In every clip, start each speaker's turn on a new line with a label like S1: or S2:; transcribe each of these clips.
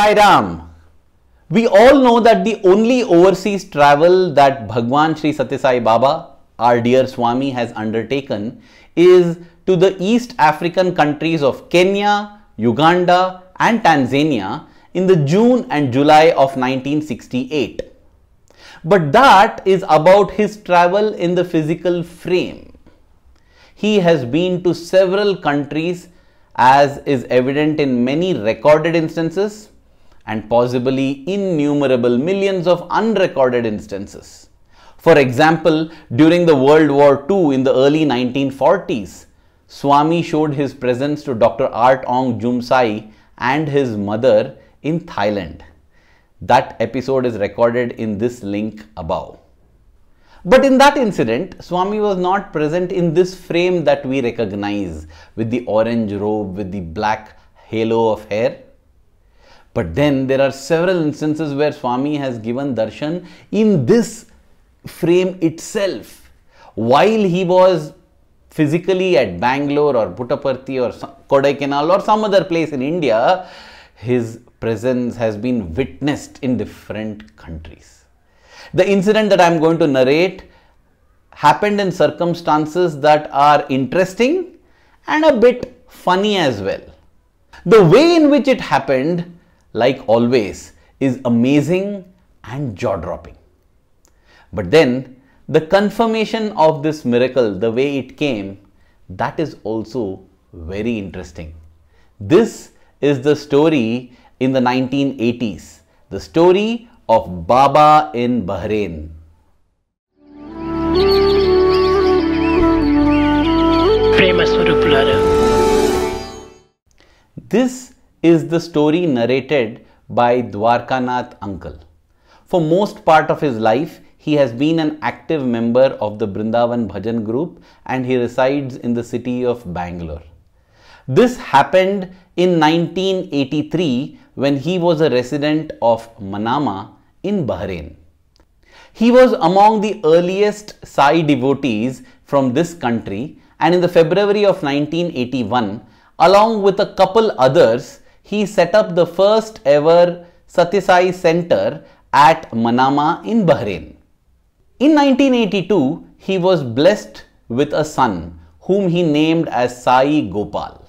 S1: Sai Ram. We all know that the only overseas travel that Bhagwan Sri Sathya Sai Baba, our dear Swami, has undertaken is to the East African countries of Kenya, Uganda, and Tanzania in the June and July of 1968. But that is about his travel in the physical frame. He has been to several countries as is evident in many recorded instances and possibly innumerable millions of unrecorded instances. For example, during the World War II in the early 1940s, Swami showed his presence to Dr. Art Ong Jumsai and his mother in Thailand. That episode is recorded in this link above. But in that incident, Swami was not present in this frame that we recognize with the orange robe, with the black halo of hair. But then there are several instances where Swami has given darshan in this frame itself while he was physically at Bangalore or Puttaparthi or Kodaikanal or some other place in India, his presence has been witnessed in different countries. The incident that I am going to narrate happened in circumstances that are interesting and a bit funny as well. The way in which it happened, like always, is amazing and jaw dropping. But then, the confirmation of this miracle, the way it came, that is also very interesting. This is the story in the 1980s, the story of Baba in Bahrain. This is the story narrated by Dwarkanath uncle. For most part of his life, he has been an active member of the Brindavan Bhajan group and he resides in the city of Bangalore. This happened in 1983 when he was a resident of Manama in Bahrain. He was among the earliest Sai devotees from this country and in the February of 1981 along with a couple others he set up the first ever Sathya Sai center at Manama in Bahrain. In 1982 he was blessed with a son whom he named as Sai Gopal.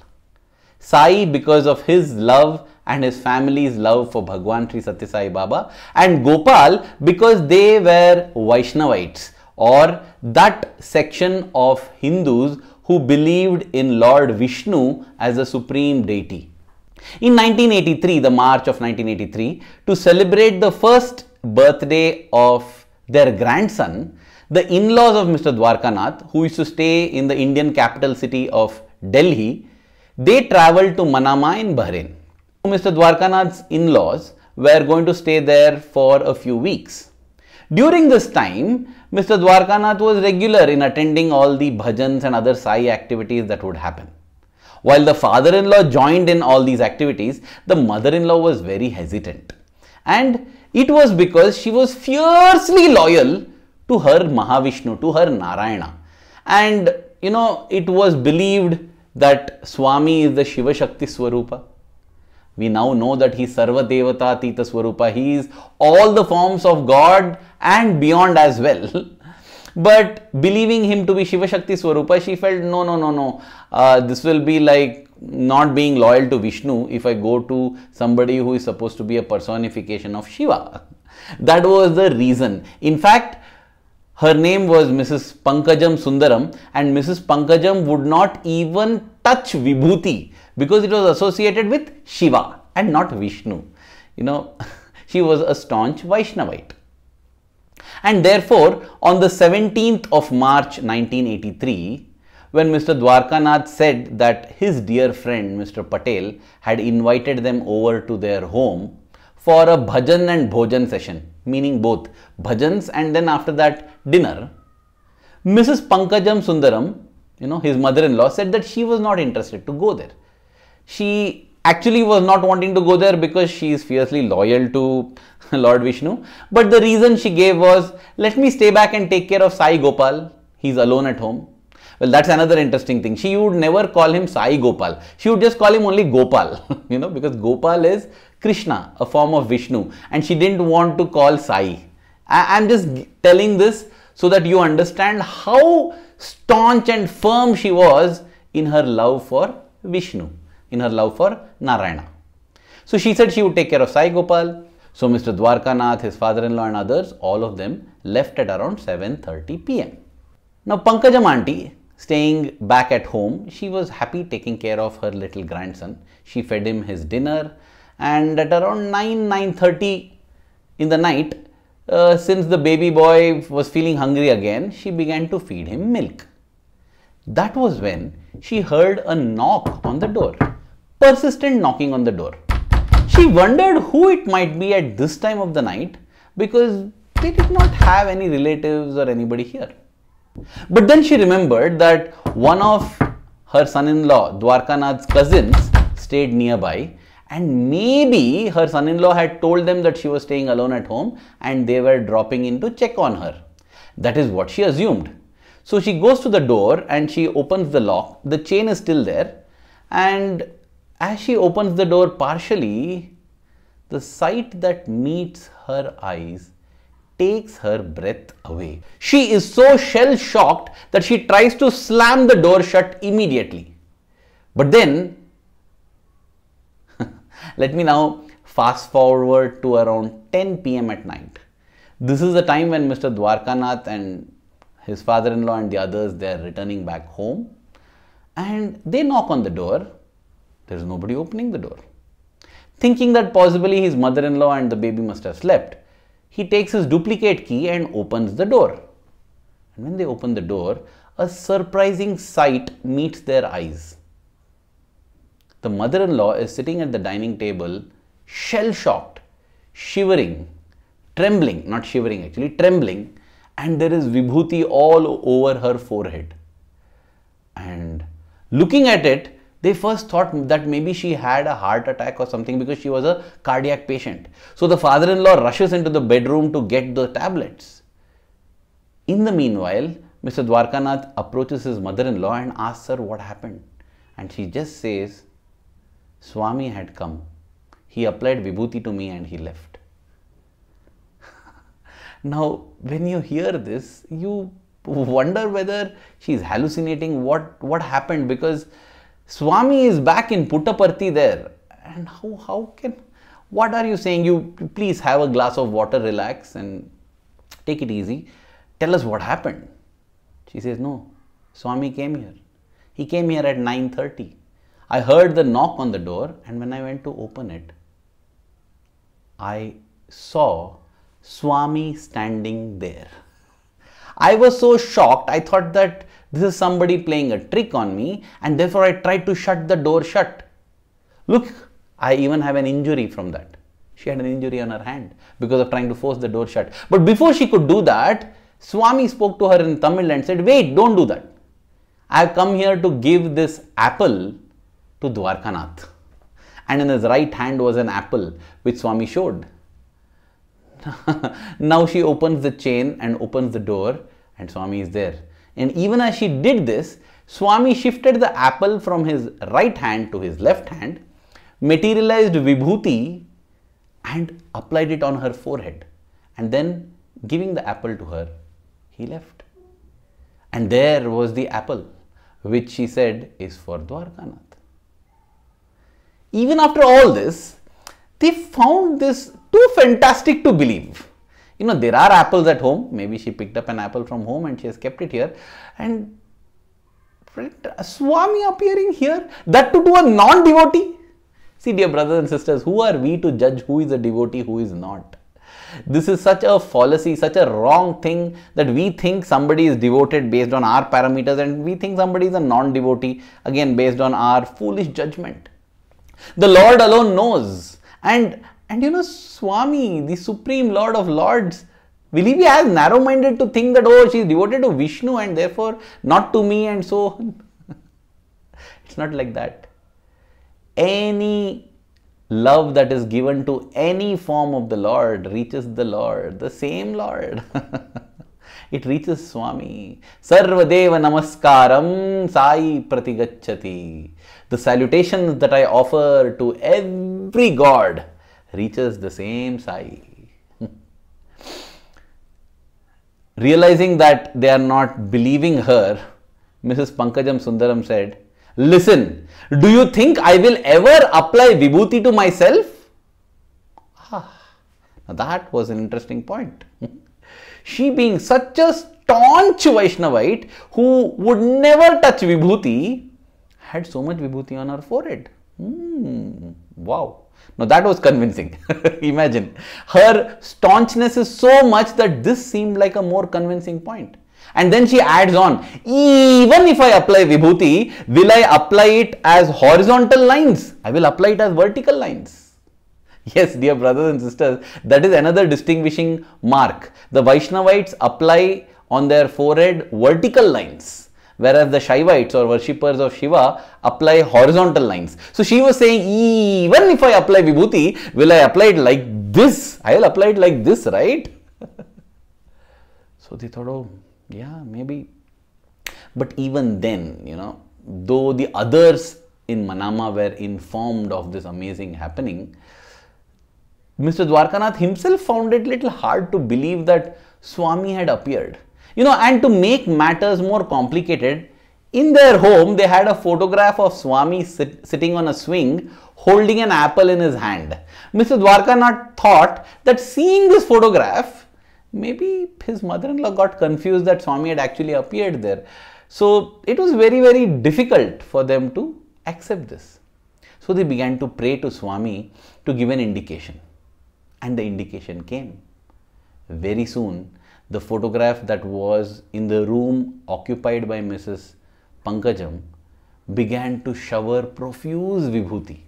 S1: Sai because of his love and his family's love for Bhagwan Sri Sathya Sai Baba and Gopal because they were Vaishnavites or that section of Hindus who believed in Lord Vishnu as a supreme deity. In 1983, the March of 1983, to celebrate the first birthday of their grandson, the in-laws of Mr. Dwarkanath, who used to stay in the Indian capital city of Delhi, they traveled to Manama in Bahrain. Mr. Dwarkanath's in-laws were going to stay there for a few weeks. During this time, Mr. Dwarkanath was regular in attending all the bhajans and other sai activities that would happen. While the father-in-law joined in all these activities, the mother-in-law was very hesitant. And it was because she was fiercely loyal to her Mahavishnu, to her Narayana. And you know, it was believed that Swami is the Shiva Shakti Swarupa. We now know that he is Sarva Devata Tita Swarupa. He is all the forms of God and beyond as well. but believing him to be Shiva Shakti Swarupa, she felt no, no, no, no. Uh, this will be like not being loyal to Vishnu if I go to somebody who is supposed to be a personification of Shiva. That was the reason. In fact, her name was Mrs. Pankajam Sundaram and Mrs. Pankajam would not even touch Vibhuti because it was associated with Shiva and not Vishnu. You know, she was a staunch Vaishnavite. And therefore, on the 17th of March 1983, when Mr. Dwarkanath said that his dear friend Mr. Patel had invited them over to their home for a bhajan and bhojan session, meaning both bhajans and then after that dinner, Mrs. Pankajam Sundaram, you know, his mother-in-law said that she was not interested to go there she actually was not wanting to go there because she is fiercely loyal to Lord Vishnu. But the reason she gave was, let me stay back and take care of Sai Gopal. He's alone at home. Well, that's another interesting thing. She would never call him Sai Gopal. She would just call him only Gopal, you know, because Gopal is Krishna, a form of Vishnu, and she didn't want to call Sai. I- I'm just telling this so that you understand how staunch and firm she was in her love for Vishnu, in her love for Narayana. So she said she would take care of Sai Gopal. So Mr. Dwarkanath, his father-in-law and others, all of them left at around 7.30 pm. Now Pankajam auntie, staying back at home, she was happy taking care of her little grandson. She fed him his dinner and at around 9, 9.30 in the night, uh, since the baby boy was feeling hungry again, she began to feed him milk. That was when she heard a knock on the door, persistent knocking on the door. She wondered who it might be at this time of the night because they did not have any relatives or anybody here. But then she remembered that one of her son in law, Dwarkanath's cousins, stayed nearby, and maybe her son in law had told them that she was staying alone at home and they were dropping in to check on her. That is what she assumed. So she goes to the door and she opens the lock. The chain is still there, and as she opens the door partially, the sight that meets her eyes takes her breath away. She is so shell shocked that she tries to slam the door shut immediately. But then, let me now fast forward to around 10 pm at night. This is the time when Mr. Dwarkanath and his father in law and the others they are returning back home and they knock on the door. There is nobody opening the door. Thinking that possibly his mother in law and the baby must have slept, he takes his duplicate key and opens the door. And when they open the door, a surprising sight meets their eyes. The mother in law is sitting at the dining table, shell shocked, shivering, trembling, not shivering actually, trembling, and there is vibhuti all over her forehead. And looking at it, they first thought that maybe she had a heart attack or something because she was a cardiac patient. So the father in law rushes into the bedroom to get the tablets. In the meanwhile, Mr. Dwarkanath approaches his mother in law and asks her what happened. And she just says, Swami had come. He applied vibhuti to me and he left. now, when you hear this, you wonder whether she's hallucinating what, what happened because Swami is back in Puttaparthi there. And how, how can, what are you saying? You please have a glass of water, relax and take it easy. Tell us what happened. She says, no, Swami came here. He came here at 9.30. I heard the knock on the door and when I went to open it, I saw Swami standing there. I was so shocked, I thought that this is somebody playing a trick on me and therefore I tried to shut the door shut. Look, I even have an injury from that. She had an injury on her hand because of trying to force the door shut. But before she could do that, Swami spoke to her in Tamil and said, Wait, don't do that. I have come here to give this apple to Dwarkanath. And in his right hand was an apple which Swami showed. now she opens the chain and opens the door, and Swami is there. And even as she did this, Swami shifted the apple from his right hand to his left hand, materialized vibhuti, and applied it on her forehead. And then, giving the apple to her, he left. And there was the apple, which she said is for Dwarkanath. Even after all this, they found this too fantastic to believe. You know, there are apples at home. Maybe she picked up an apple from home and she has kept it here. And Swami appearing here, that to do a non devotee. See, dear brothers and sisters, who are we to judge who is a devotee, who is not? This is such a fallacy, such a wrong thing that we think somebody is devoted based on our parameters and we think somebody is a non devotee again based on our foolish judgment. The Lord alone knows. And and you know, Swami, the Supreme Lord of Lords, will he be as narrow minded to think that, oh, she is devoted to Vishnu and therefore not to me and so on? It's not like that. Any love that is given to any form of the Lord reaches the Lord, the same Lord. it reaches Swami. Sarvadeva Namaskaram Sai Pratigachati. The salutations that I offer to every god reaches the same Sai. Realizing that they are not believing her, Mrs. Pankajam Sundaram said, Listen, do you think I will ever apply vibhuti to myself? Ah, that was an interesting point. she being such a staunch Vaishnavite who would never touch vibhuti had so much vibhuti on her forehead. Hmm, wow. Now that was convincing. Imagine. Her staunchness is so much that this seemed like a more convincing point. And then she adds on, even if I apply vibhuti, will I apply it as horizontal lines? I will apply it as vertical lines. Yes, dear brothers and sisters, that is another distinguishing mark. The Vaishnavites apply on their forehead vertical lines, whereas the Shaivites or worshippers of Shiva apply horizontal lines. So she was saying, even if I apply vibhuti, will I apply it like this? I will apply it like this, right? so they thought, oh, yeah, maybe. But even then, you know, though the others in Manama were informed of this amazing happening, Mr. Dwarkanath himself found it little hard to believe that Swami had appeared. You know, and to make matters more complicated, in their home they had a photograph of Swami sit, sitting on a swing holding an apple in his hand. Mr. Dwarkanath thought that seeing this photograph, maybe his mother-in-law got confused that Swami had actually appeared there. So it was very, very difficult for them to accept this. So they began to pray to Swami to give an indication. And the indication came. Very soon, the photograph that was in the room occupied by Mrs. Pankajam began to shower profuse vibhuti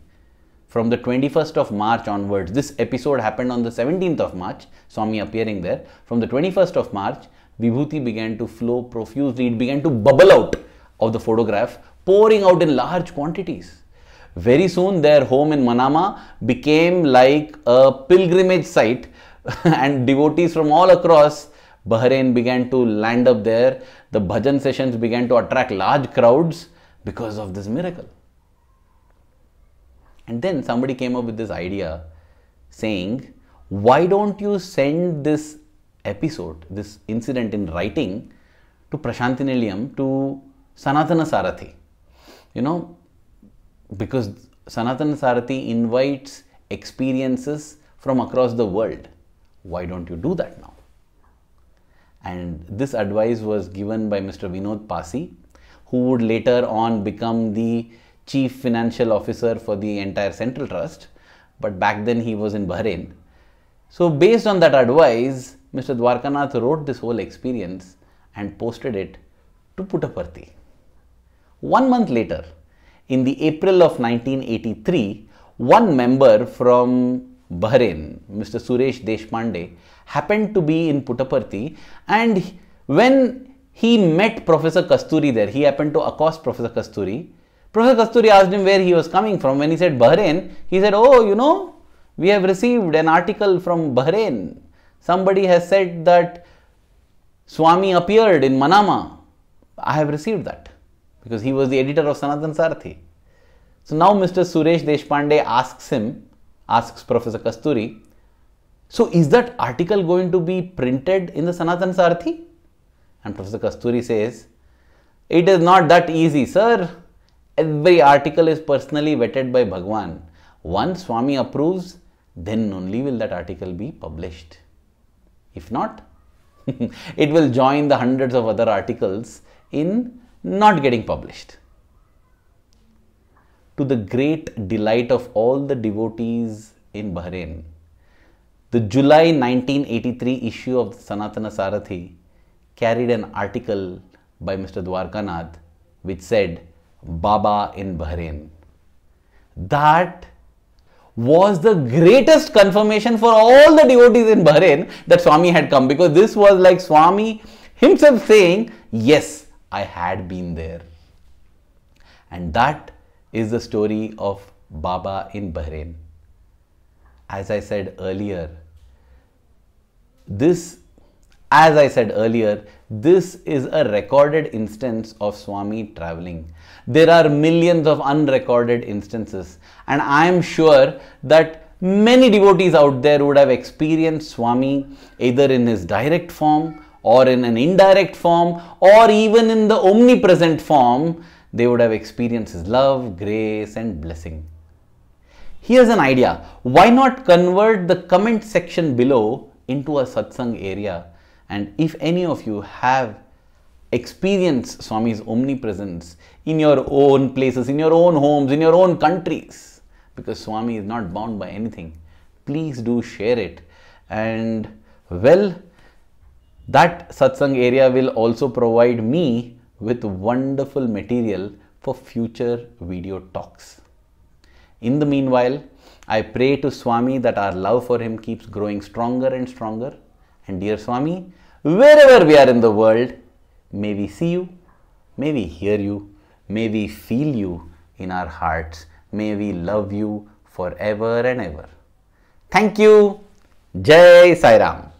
S1: from the 21st of March onwards, this episode happened on the 17th of March, Swami appearing there. From the 21st of March, Vibhuti began to flow profusely. It began to bubble out of the photograph, pouring out in large quantities. Very soon, their home in Manama became like a pilgrimage site, and devotees from all across Bahrain began to land up there. The bhajan sessions began to attract large crowds because of this miracle. And then somebody came up with this idea saying, why don't you send this episode, this incident in writing to Prashanti to Sanatana Sarathi? You know, because Sanatana Sarathi invites experiences from across the world. Why don't you do that now? And this advice was given by Mr. Vinod Pasi, who would later on become the chief financial officer for the entire Central Trust, but back then he was in Bahrain. So, based on that advice, Mr. Dwarkanath wrote this whole experience and posted it to Puttaparthi. One month later, in the April of 1983, one member from Bahrain, Mr. Suresh Deshpande, happened to be in Puttaparthi and when he met Professor Kasturi there, he happened to accost Professor Kasturi Professor Kasturi asked him where he was coming from. When he said Bahrain, he said, Oh, you know, we have received an article from Bahrain. Somebody has said that Swami appeared in Manama. I have received that because he was the editor of Sanatan Sarathi. So now Mr. Suresh Deshpande asks him, asks Professor Kasturi, so is that article going to be printed in the Sanatan Sarathi? And Professor Kasturi says, it is not that easy, sir. Every article is personally vetted by Bhagwan. Once Swami approves, then only will that article be published. If not, it will join the hundreds of other articles in not getting published. To the great delight of all the devotees in Bahrain, the July 1983 issue of Sanatana Sarathi carried an article by Mr. Dwarkanath which said, Baba in Bahrain. That was the greatest confirmation for all the devotees in Bahrain that Swami had come because this was like Swami himself saying, Yes, I had been there. And that is the story of Baba in Bahrain. As I said earlier, this As I said earlier, this is a recorded instance of Swami traveling. There are millions of unrecorded instances, and I am sure that many devotees out there would have experienced Swami either in his direct form or in an indirect form or even in the omnipresent form. They would have experienced his love, grace, and blessing. Here's an idea why not convert the comment section below into a satsang area? And if any of you have experienced Swami's omnipresence in your own places, in your own homes, in your own countries, because Swami is not bound by anything, please do share it. And well, that satsang area will also provide me with wonderful material for future video talks. In the meanwhile, I pray to Swami that our love for him keeps growing stronger and stronger. And dear Swami, wherever we are in the world, may we see you, may we hear you, may we feel you in our hearts, may we love you forever and ever. Thank you. Jai Sai Ram.